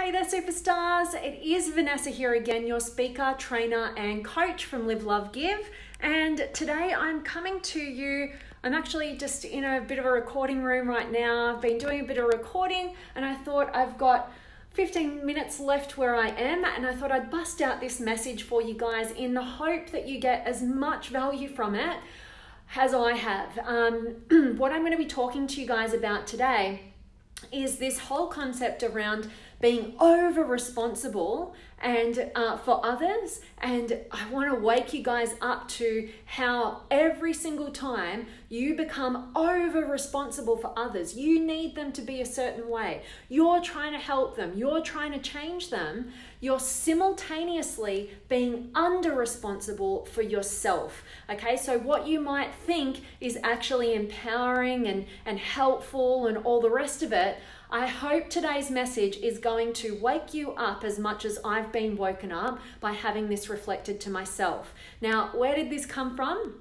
Hey there, superstars. It is Vanessa here again, your speaker, trainer, and coach from Live, Love, Give. And today I'm coming to you. I'm actually just in a bit of a recording room right now. I've been doing a bit of recording, and I thought I've got 15 minutes left where I am, and I thought I'd bust out this message for you guys in the hope that you get as much value from it as I have. Um, what I'm going to be talking to you guys about today is this whole concept around being over responsible and uh, for others. And i want to wake you guys up to how every single time you become over responsible for others you need them to be a certain way. You're trying to help them. You're trying to change them. You're simultaneously being under responsible for yourself. Okay so what you might think is actually empowering and and helpful and all the rest of it I hope today's message is going to wake you up as much as I've been woken up by having this reflected to myself. Now, where did this come from?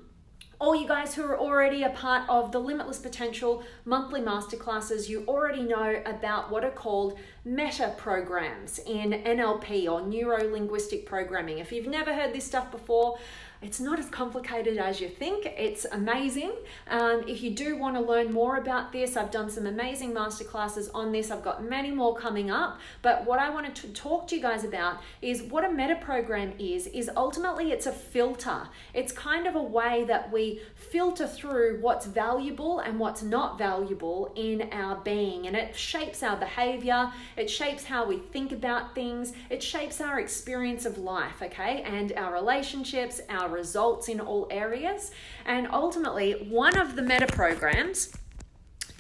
all you guys who are already a part of the Limitless Potential monthly masterclasses, you already know about what are called meta programs in NLP or neuro linguistic programming. If you've never heard this stuff before, it's not as complicated as you think. It's amazing. Um, if you do want to learn more about this, I've done some amazing masterclasses on this. I've got many more coming up. But what I wanted to talk to you guys about is what a meta program is, is ultimately it's a filter. It's kind of a way that we filter through what's valuable and what's not valuable in our being. And it shapes our behavior, it shapes how we think about things, it shapes our experience of life, okay? And our relationships, our results in all areas. And ultimately, one of the meta programs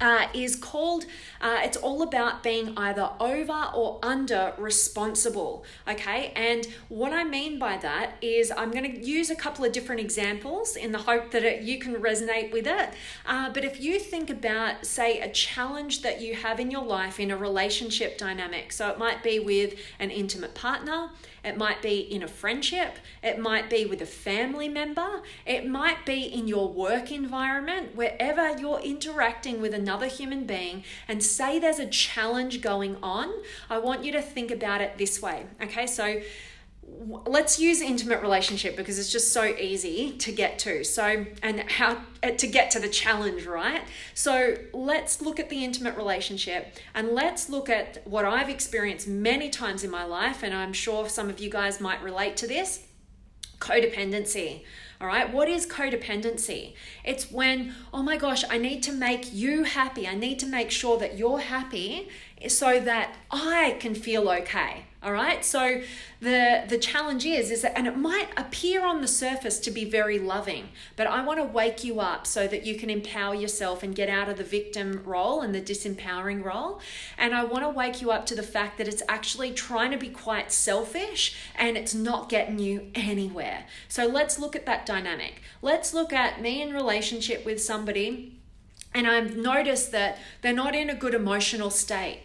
uh, is called, uh, it's all about being either over or under responsible. Okay, and what I mean by that is I'm going to use a couple of different examples in the hope that it, you can resonate with it. Uh, but if you think about, say, a challenge that you have in your life in a relationship dynamic, so it might be with an intimate partner, it might be in a friendship, it might be with a family member, it might be in your work environment, wherever you're interacting with another human being, and say there's a challenge going on. I want you to think about it this way. Okay, so let's use intimate relationship because it's just so easy to get to so and how uh, to get to the challenge right so let's look at the intimate relationship and let's look at what i've experienced many times in my life and i'm sure some of you guys might relate to this codependency all right, what is codependency? It's when, oh my gosh, I need to make you happy. I need to make sure that you're happy so that I can feel okay. All right. So the the challenge is is that and it might appear on the surface to be very loving, but I want to wake you up so that you can empower yourself and get out of the victim role and the disempowering role. And I want to wake you up to the fact that it's actually trying to be quite selfish and it's not getting you anywhere. So let's look at that dynamic. Let's look at me in relationship with somebody and I've noticed that they're not in a good emotional state.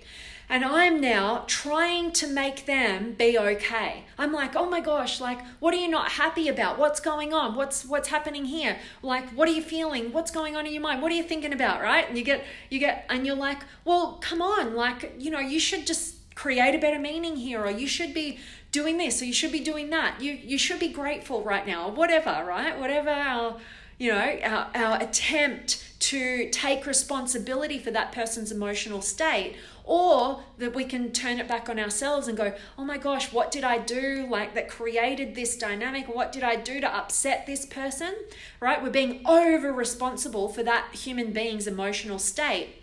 And I'm now trying to make them be okay. I'm like, oh my gosh, like, what are you not happy about? What's going on? What's what's happening here? Like, what are you feeling? What's going on in your mind? What are you thinking about? Right? And you get you get and you're like, well, come on, like, you know, you should just create a better meaning here, or you should be doing this, or you should be doing that. You you should be grateful right now, or whatever, right? Whatever our you know, our, our attempt to take responsibility for that person's emotional state, or that we can turn it back on ourselves and go, oh my gosh, what did I do like that created this dynamic? What did I do to upset this person? Right? We're being over responsible for that human being's emotional state.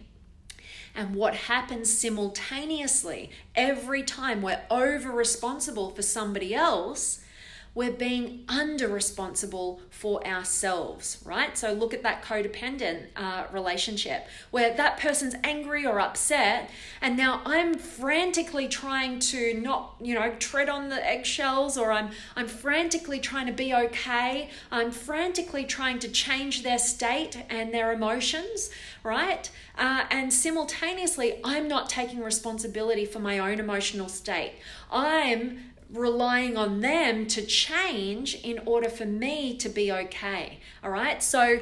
And what happens simultaneously every time we're over responsible for somebody else we're being under responsible for ourselves, right? So look at that codependent uh, relationship where that person's angry or upset, and now I'm frantically trying to not, you know, tread on the eggshells, or I'm I'm frantically trying to be okay. I'm frantically trying to change their state and their emotions, right? Uh, and simultaneously, I'm not taking responsibility for my own emotional state. I'm relying on them to change in order for me to be okay. All right. So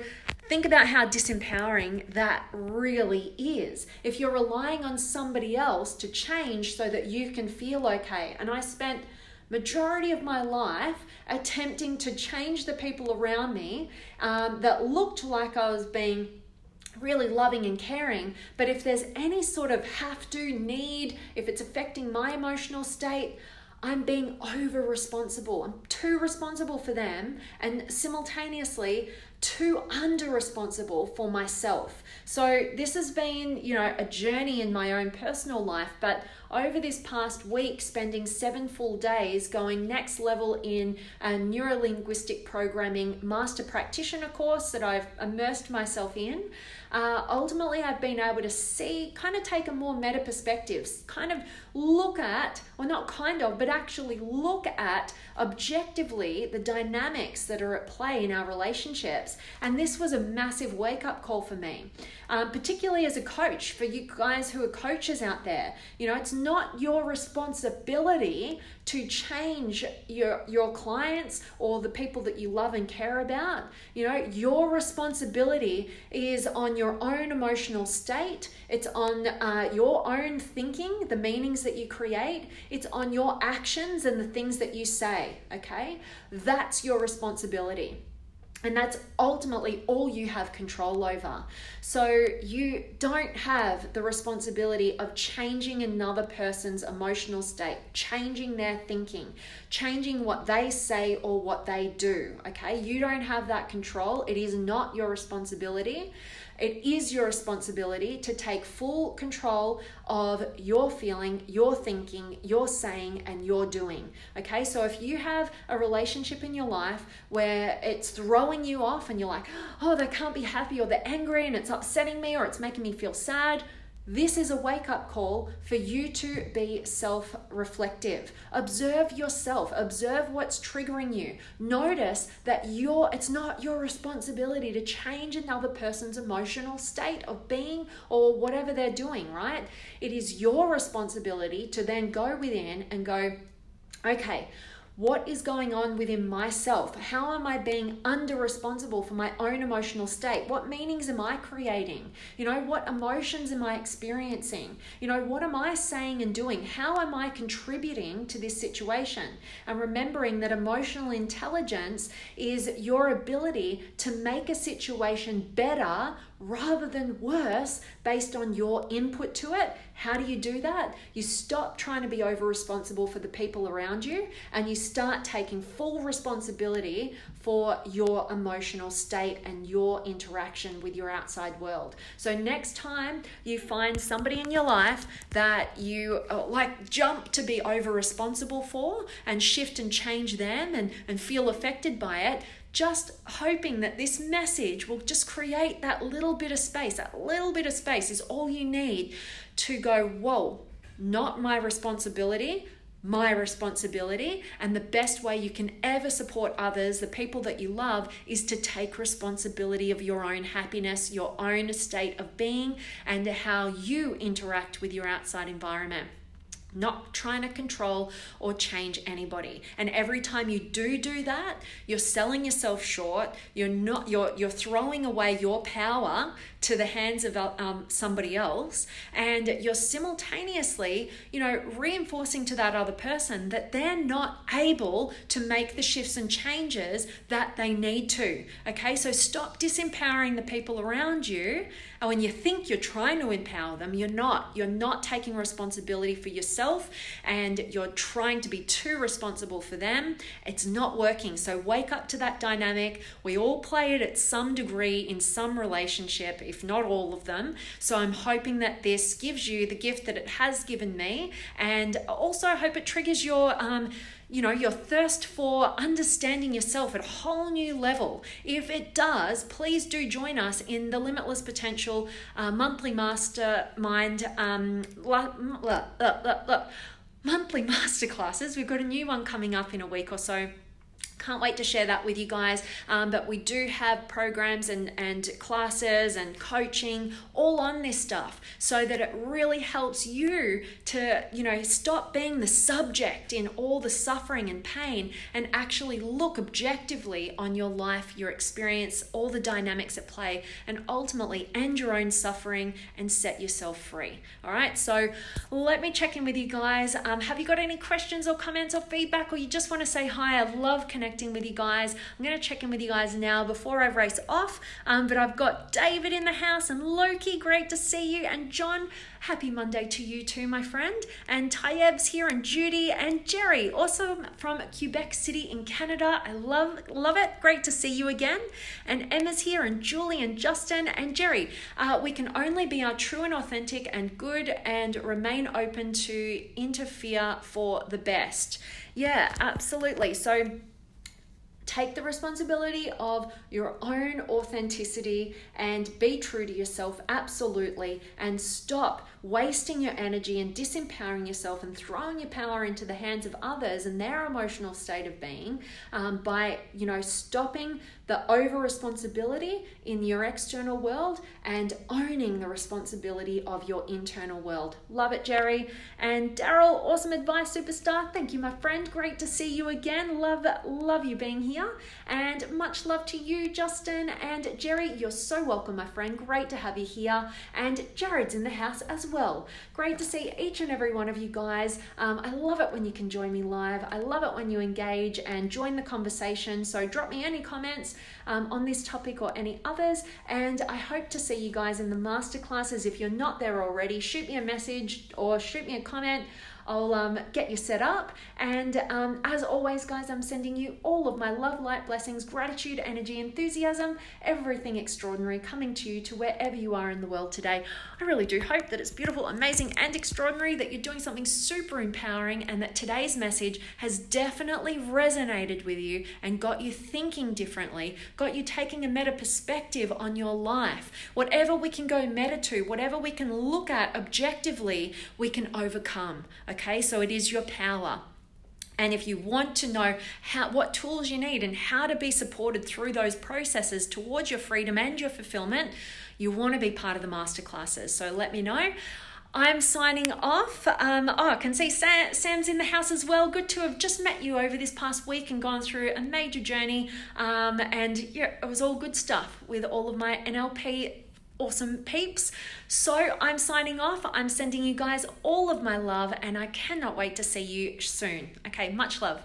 think about how disempowering that really is. If you're relying on somebody else to change so that you can feel okay. And I spent majority of my life attempting to change the people around me um, that looked like I was being really loving and caring. But if there's any sort of have to, need, if it's affecting my emotional state, I'm being over responsible. I'm too responsible for them and simultaneously too under responsible for myself. So this has been, you know, a journey in my own personal life, but over this past week spending 7 full days going next level in a neurolinguistic programming master practitioner course that I've immersed myself in uh, ultimately I've been able to see, kind of take a more meta perspective, kind of look at, or not kind of, but actually look at objectively the dynamics that are at play in our relationships. And this was a massive wake up call for me, um, particularly as a coach, for you guys who are coaches out there. You know, it's not your responsibility to change your your clients or the people that you love and care about you know your responsibility is on your own emotional state it's on uh, your own thinking the meanings that you create it's on your actions and the things that you say okay that's your responsibility and that's ultimately all you have control over. So you don't have the responsibility of changing another person's emotional state, changing their thinking, changing what they say or what they do. Okay, you don't have that control. It is not your responsibility. It is your responsibility to take full control of your feeling, your thinking, your saying, and your doing. Okay, so if you have a relationship in your life where it's throwing you off and you're like, oh, they can't be happy, or they're angry and it's upsetting me, or it's making me feel sad, this is a wake up call for you to be self reflective. Observe yourself, observe what's triggering you. Notice that you're, it's not your responsibility to change another person's emotional state of being or whatever they're doing, right? It is your responsibility to then go within and go, okay, what is going on within myself? How am I being under responsible for my own emotional state? What meanings am I creating? You know, what emotions am I experiencing? You know, what am I saying and doing? How am I contributing to this situation? And remembering that emotional intelligence is your ability to make a situation better rather than worse based on your input to it. How do you do that? You stop trying to be over responsible for the people around you and you start taking full responsibility for your emotional state and your interaction with your outside world. So, next time you find somebody in your life that you uh, like jump to be over responsible for and shift and change them and, and feel affected by it, just hoping that this message will just create that little bit of space. That little bit of space is all you need to go, whoa, not my responsibility, my responsibility. And the best way you can ever support others, the people that you love, is to take responsibility of your own happiness, your own state of being, and how you interact with your outside environment not trying to control or change anybody. And every time you do do that you're selling yourself short. You're not you're you're throwing away your power to the hands of um, somebody else. And you're simultaneously you know reinforcing to that other person that they're not able to make the shifts and changes that they need to. Okay so stop disempowering the people around you and when you think you're trying to empower them you're not you're not taking responsibility for yourself and you're trying to be too responsible for them it's not working so wake up to that dynamic we all play it at some degree in some relationship if not all of them. So I'm hoping that this gives you the gift that it has given me, and also hope it triggers your. Um, you know, your thirst for understanding yourself at a whole new level. If it does, please do join us in the Limitless Potential uh, monthly mastermind um, la, la, la, monthly masterclasses. We've got a new one coming up in a week or so can't wait to share that with you guys. Um, but we do have programs and, and classes and coaching all on this stuff so that it really helps you to, you know, stop being the subject in all the suffering and pain and actually look objectively on your life, your experience, all the dynamics at play, and ultimately end your own suffering and set yourself free. All right, so let me check in with you guys. Um, have you got any questions or comments or feedback, or you just want to say hi? I love connecting with you guys. I'm going to check in with you guys now before I race off. Um, but I've got David in the house and Loki, great to see you, and John. Happy Monday to you too, my friend. And Tayeb's here, and Judy and Jerry, also from Quebec City in Canada. I love love it. Great to see you again. And Emma's here, and Julie and Justin and Jerry. Uh, we can only be our true and authentic and good, and remain open to interfere for the best. Yeah, absolutely. So take the responsibility of your own authenticity and be true to yourself absolutely and stop wasting your energy and disempowering yourself and throwing your power into the hands of others and their emotional state of being um, by you know stopping the over responsibility in your external world and owning the responsibility of your internal world. Love it jerry. And daryl awesome advice superstar. Thank you my friend. Great to see you again. Love love you being here. And much love to you justin and jerry. You're so welcome my friend. Great to have you here. And jared's in the house as well. Great to see each and every one of you guys. Um, I love it when you can join me live. I love it when you engage and join the conversation. So drop me any comments um, on this topic or any others. And I hope to see you guys in the masterclasses. If you're not there already, shoot me a message or shoot me a comment. I'll um, get you set up. And um, as always, guys, I'm sending you all of my love, light, blessings, gratitude, energy, enthusiasm, everything extraordinary coming to you to wherever you are in the world today. I really do hope that it's beautiful, amazing, and extraordinary, that you're doing something super empowering, and that today's message has definitely resonated with you and got you thinking differently, got you taking a meta perspective on your life. Whatever we can go meta to, whatever we can look at objectively, we can overcome. Okay? Okay, so it is your power. And if you want to know how, what tools you need and how to be supported through those processes towards your freedom and your fulfillment, you want to be part of the masterclasses. So let me know. I'm signing off. Um, oh, I can see Sam, Sam's in the house as well. Good to have just met you over this past week and gone through a major journey. Um, and yeah, it was all good stuff with all of my NLP awesome peeps. So I'm signing off. I'm sending you guys all of my love and I cannot wait to see you soon. Okay, much love.